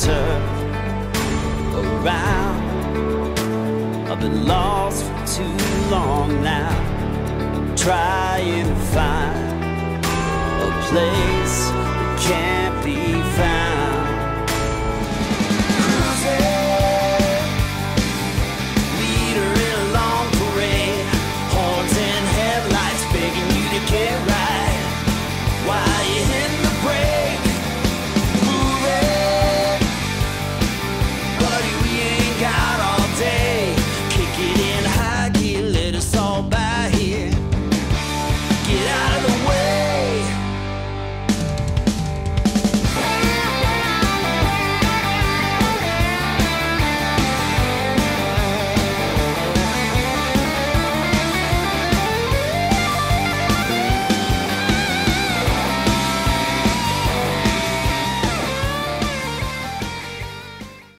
Turn around. I've been lost for too long now, trying to find a place.